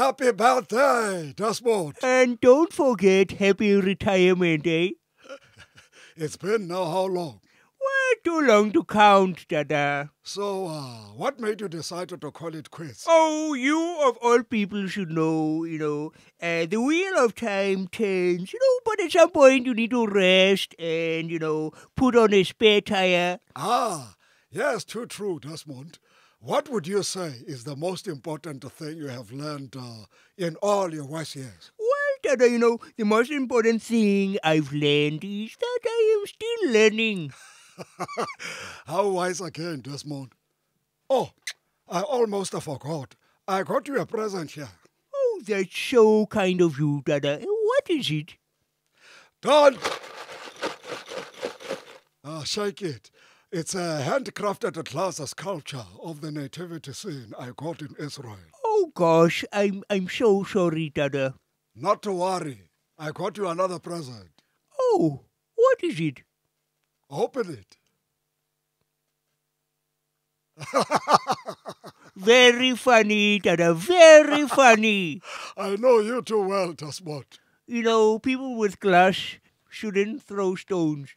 Happy birthday, Desmond. And don't forget happy retirement, eh? It's been now how long? Well, too long to count, Tata. So, uh, what made you decide to call it quits? Oh, you of all people should know, you know, uh, the wheel of time turns, you know, but at some point you need to rest and, you know, put on a spare tire. Ah, yes, too true, Desmond. What would you say is the most important thing you have learned uh, in all your wise years? Well, Tata, you know, the most important thing I've learned is that I am still learning. How wise again, Desmond. Oh, I almost forgot. I got you a present here. Oh, that's so kind of you, Tata. What is it? Don't! Ah, shake it. It's a handcrafted glass sculpture of the nativity scene I got in Israel. Oh gosh, I'm I'm so sorry, Tata. Not to worry. I got you another present. Oh, what is it? Open it. Very funny, Tata. Very funny. I know you too well, Desmond. You know, people with glass shouldn't throw stones.